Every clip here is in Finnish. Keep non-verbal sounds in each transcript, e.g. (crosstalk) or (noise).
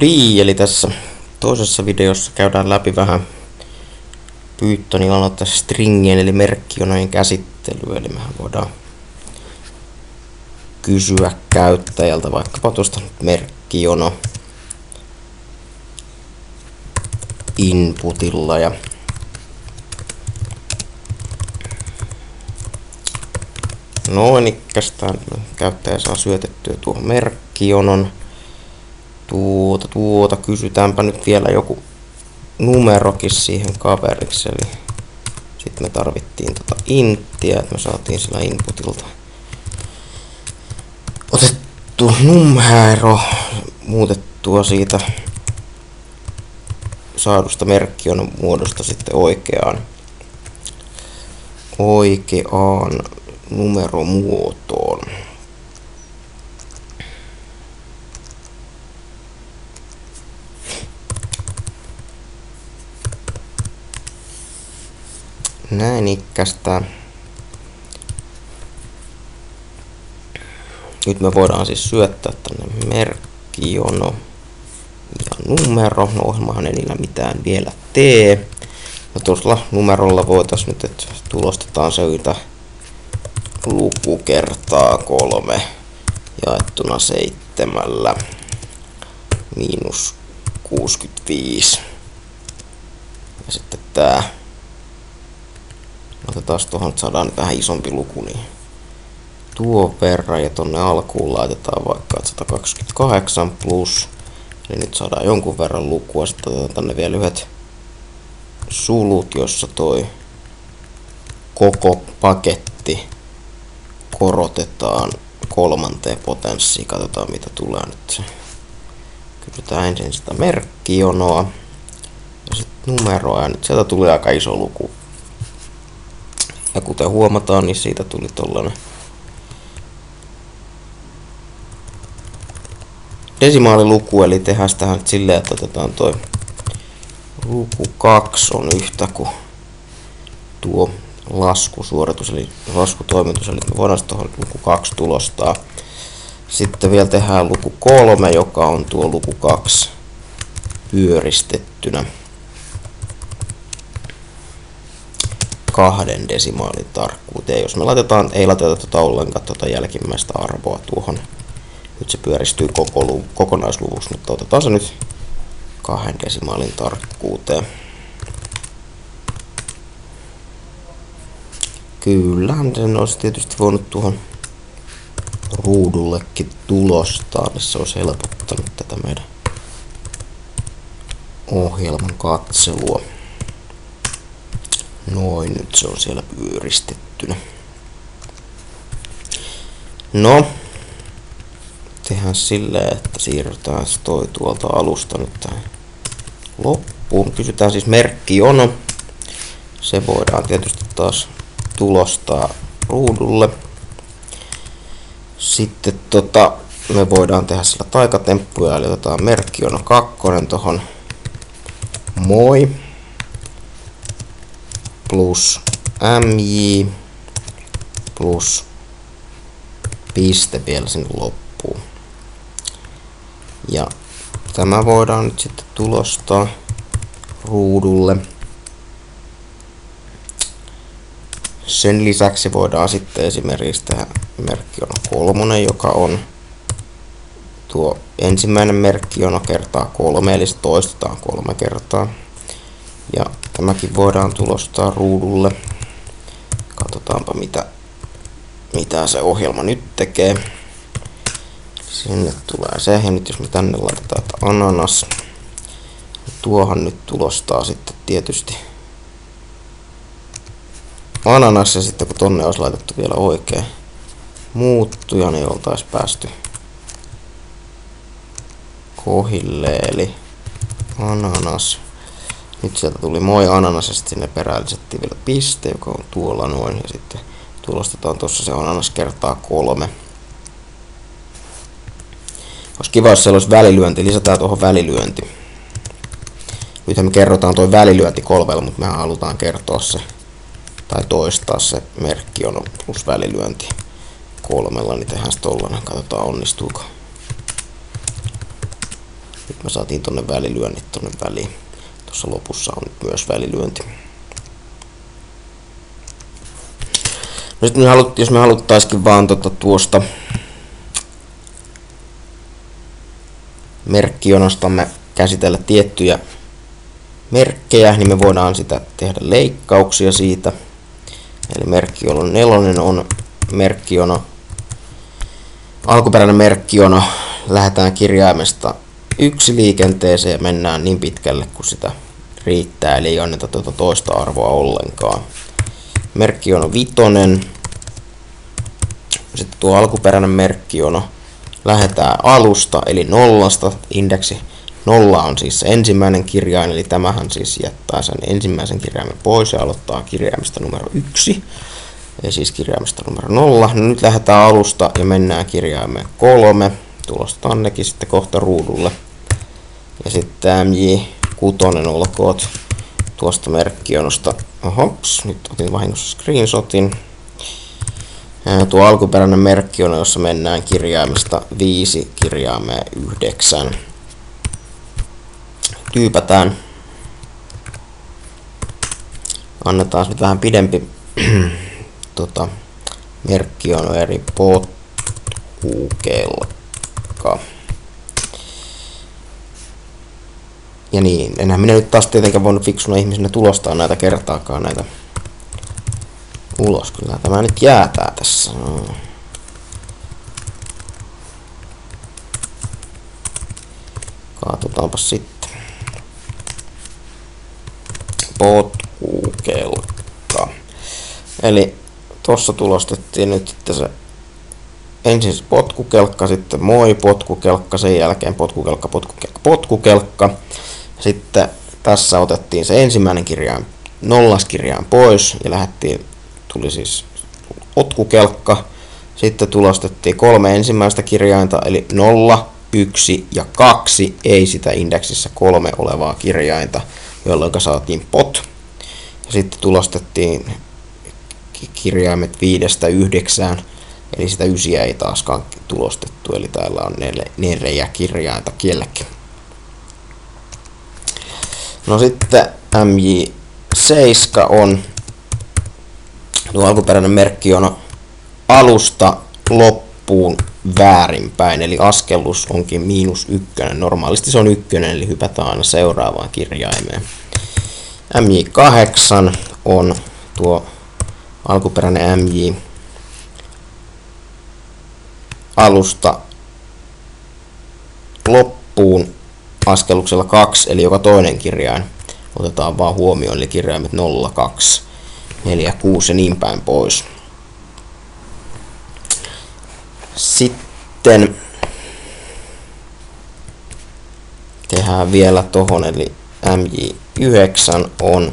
Niin, eli tässä toisessa videossa. Käydään läpi vähän Pythonin aloittaa stringien eli merkkionojen käsittelyä, eli mehän voidaan kysyä käyttäjältä vaikkapa tuosta merkkiono inputilla ja Noin, ikkästään. Käyttäjä saa syötettyä tuohon merkkionon. Tuota, tuota, kysytäänpä nyt vielä joku numerokin siihen kaveriksi, eli sitten me tarvittiin tota inttiä, että me saatiin sillä inputilta otettu numero, muutettua siitä saadusta merkkion muodosta sitten oikeaan, oikeaan numeromuotoon. Näin ikkästä. Nyt me voidaan siis syöttää tänne merkkijono ja numero. No ohjelmahan ei niillä mitään vielä tee. Ja tuolla numerolla voitaisiin nyt, että tulostetaan se luku kertaa kolme jaettuna seitsemällä miinus 65. Ja sitten tää. Otetaan tuohon, saadaan nyt vähän isompi luku, niin tuo verran ja tonne alkuun laitetaan vaikka 128 plus. Eli nyt saadaan jonkun verran lukua. Sitten otetaan tänne vielä yhdet sulut, jossa toi koko paketti korotetaan kolmanteen potenssiin. Katsotaan mitä tulee nyt. Kysytään ensin sitä merkkijonoa ja sitten numeroa ja nyt sieltä tuli aika iso luku. Ja kuten huomataan, niin siitä tuli tollanen desimaaliluku, eli tehdään sitä nyt silleen, että otetaan toi luku 2 on yhtä kuin tuo laskusuoritus, eli laskutoimitus, eli me voidaan tuohon luku 2 tulostaa. Sitten vielä tehdään luku 3, joka on tuo luku 2 pyöristettynä kahden desimaalin tarkkuuteen. Jos me laitetaan, ei laiteta tuota ollenkaan tuota jälkimmäistä arvoa tuohon, nyt se pyöristyy koko, kokonaisluvuksi, mutta otetaan se nyt kahden desimaalin tarkkuuteen. Kyllähän sen olisi tietysti voinut tuohon ruudullekin tulostaa, niin se olisi helpottanut tätä meidän ohjelman katselua. Noin, nyt se on siellä pyöristettynä. No, tehdään silleen, että siirrytään toi tuolta alusta nyt tähän loppuun. Kysytään siis merkki jono. Se voidaan tietysti taas tulostaa ruudulle. Sitten tota, me voidaan tehdä sillä taikatemppuja, eli otetaan merkki on kakkonen tohon moi plus mj plus piste vielä sinne loppuun. Ja tämä voidaan nyt sitten tulostaa ruudulle. Sen lisäksi voidaan sitten esimerkiksi tehdä merkki on kolmonen, joka on tuo ensimmäinen merkki on kertaa kolme, eli se toistetaan kolme kertaa. Ja tämäkin voidaan tulostaa ruudulle. Katsotaanpa mitä, mitä se ohjelma nyt tekee. Sinne tulee se, ja nyt jos me tänne laitetaan että ananas, tuohan nyt tulostaa sitten tietysti ananas ja sitten kun tonne olisi laitettu vielä oikein muuttuja, niin oltaisiin päästy kohille, eli ananas. Nyt sieltä tuli moi ananas ja sitten sinne perään lisättiin vielä piste, joka on tuolla noin. Ja sitten tulostetaan tuossa se ananas kertaa kolme. Olisi kiva, jos siellä olisi välilyönti. Lisätään tuohon välilyönti. Nythän me kerrotaan tuo välilyönti kolmella, mutta me halutaan kertoa se tai toistaa se merkki on plus välilyönti kolmella, niin tehdään tollanen. Katsotaan onnistuuko. Nyt me saatiin tonne välilyönnit tonne väliin. Tuossa lopussa on myös välilyönti. No sit me jos me haluttaisikin vaan tota tuosta merkkionostamme käsitellä tiettyjä merkkejä, niin me voidaan sitä tehdä leikkauksia siitä. Eli merkkiono nelonen on merkkiono, alkuperäinen merkkiono, lähdetään kirjaimesta yksi liikenteeseen mennään niin pitkälle kuin sitä riittää, eli ei anneta tuota toista arvoa ollenkaan. Merkkiono vitonen, sitten tuo alkuperäinen merkkiono, lähdetään alusta, eli nollasta, indeksi Nolla on siis se ensimmäinen kirjain, eli tämähän siis jättää sen ensimmäisen kirjaimen pois ja aloittaa kirjaimesta numero yksi. Eli siis kirjaimesta numero nolla. No nyt lähdetään alusta ja mennään kirjaimeen kolme. Tulostaan nekin sitten kohta ruudulle. Ja sitten MJ6 olkoot tuosta merkkionosta. Hops, nyt otin vahingossa screenshotin. Ja tuo alkuperäinen merkkiono, jossa mennään kirjaimesta 5 kirjaimeen 9 tyypätään. Annetaan nyt vähän pidempi (clears throat) tota, merkki on eri potkukelkka. Ja niin, enhän minä nyt taas tietenkään voinut fiksuna ihmisenä tulostaa näitä kertaakaan näitä ulos. Kyllä tämä nyt jäätää tässä. Kaatutaanpa sitten potkukelkka. Eli tuossa tulostettiin nyt sitten se ensin se potkukelkka, sitten moi potkukelkka, sen jälkeen potkukelkka, potkukelkka, potkukelkka. Sitten tässä otettiin se ensimmäinen kirjain, nollaskirjain pois ja lähdettiin, tuli siis potkukelkka. Sitten tulostettiin kolme ensimmäistä kirjainta, eli 0, 1 ja 2, ei sitä indeksissä kolme olevaa kirjainta jolloin saatiin pot. Ja sitten tulostettiin kirjaimet viidestä yhdeksään, eli sitä ysiä ei taaskaan tulostettu, eli täällä on neljä kirjainta kiellekin. No sitten MJ7 on, tuo alkuperäinen merkki on alusta loppuun väärinpäin, eli askellus onkin miinus ykkönen. Normaalisti se on ykkönen, eli hypätään aina seuraavaan kirjaimeen. MJ8 on tuo alkuperäinen MJ alusta loppuun askelluksella 2, eli joka toinen kirjain. Otetaan vaan huomioon, eli kirjaimet 0, 2, 4, 6 ja niin päin pois. Sitten tehdään vielä tohon, eli MJ9 on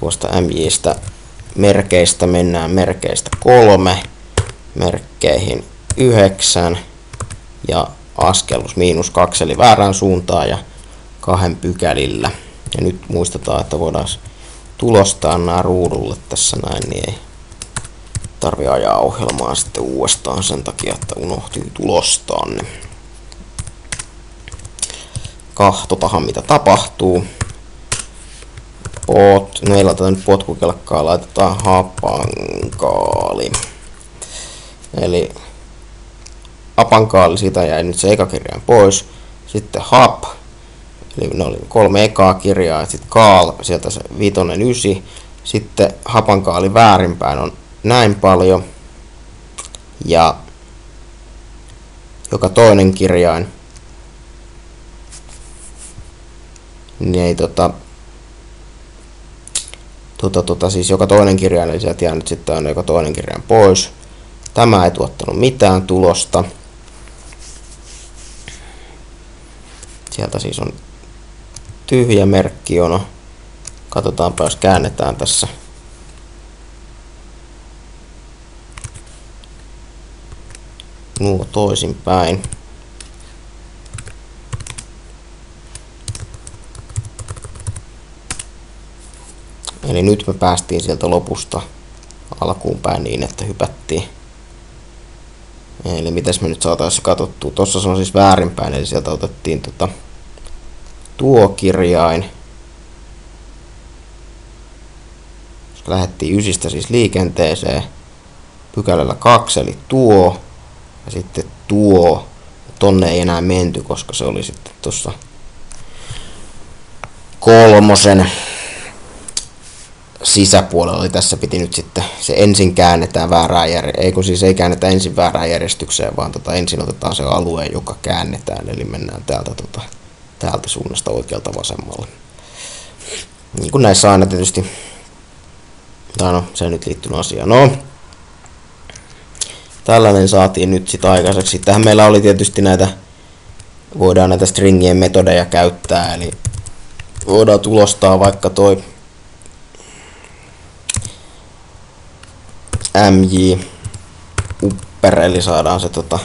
tuosta MJstä merkeistä. Mennään merkeistä kolme merkkeihin 9 ja askellus miinus 2 eli väärään suuntaan ja kahden pykälillä. Ja nyt muistetaan, että voidaan tulostaa nämä ruudulle tässä näin, niin ei tarvi ajaa ohjelmaa sitten uudestaan sen takia, että unohtui tulostaa ne. Kahtotahan mitä tapahtuu. Pot, no ei laiteta nyt potkukelkkaa, laitetaan hapankaali. Eli hapankaali, siitä jäi nyt se eka kirjain pois. Sitten hap, eli ne oli kolme ekaa kirjaa, sitten kaal, sieltä se viitonen ysi. Sitten hapankaali väärinpäin on näin paljon. Ja joka toinen kirjain niin ei tota, tota, tota, siis joka toinen kirjain, eli sieltä jäänyt sitten aina joka toinen kirjain pois. Tämä ei tuottanut mitään tulosta. Sieltä siis on tyhjä merkkiono. Katsotaanpa, jos käännetään tässä nuo toisinpäin. Eli nyt me päästiin sieltä lopusta alkuun päin niin, että hypättiin. Eli mitäs me nyt saataisiin katsottua. Tossa se on siis väärinpäin, eli sieltä otettiin tota tuo kirjain. Lähettiin ysistä siis liikenteeseen. Pykälällä kaksi eli tuo. Ja sitten tuo. Tonne ei enää menty, koska se oli sitten tuossa kolmosen sisäpuolella, eli tässä piti nyt sitten, se ensin käännetään väärään järjestykseen, ei kun siis ei käännetä ensin väärään järjestykseen, vaan tota, ensin otetaan se alue, joka käännetään, eli mennään täältä, tota, täältä suunnasta oikealta vasemmalle. Niin kuin näissä aina tietysti, tai no, se nyt liittyy asiaan. No, tällainen saatiin nyt sitten aikaiseksi. Tähän meillä oli tietysti näitä, voidaan näitä stringien metodeja käyttää, eli voidaan tulostaa vaikka toi MJ upper, eli saadaan se tota,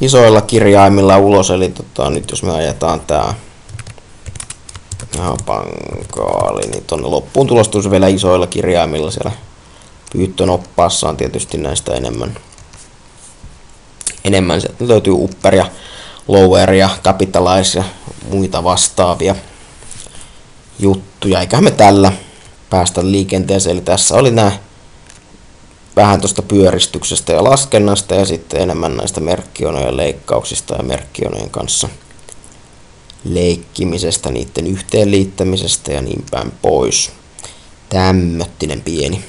isoilla kirjaimilla ulos, eli tota, nyt jos me ajetaan tää pankaali, niin tonne loppuun tulostuu se vielä isoilla kirjaimilla siellä pyyttönoppaassa on tietysti näistä enemmän. Enemmän sieltä löytyy upper ja lower ja capitalize ja muita vastaavia juttuja. Eiköhän me tällä päästä liikenteeseen. Eli tässä oli nämä vähän tuosta pyöristyksestä ja laskennasta ja sitten enemmän näistä merkkionojen leikkauksista ja merkkionojen kanssa leikkimisestä, niiden yhteenliittämisestä ja niin päin pois. Tämmöttinen pieni